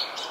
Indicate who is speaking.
Speaker 1: you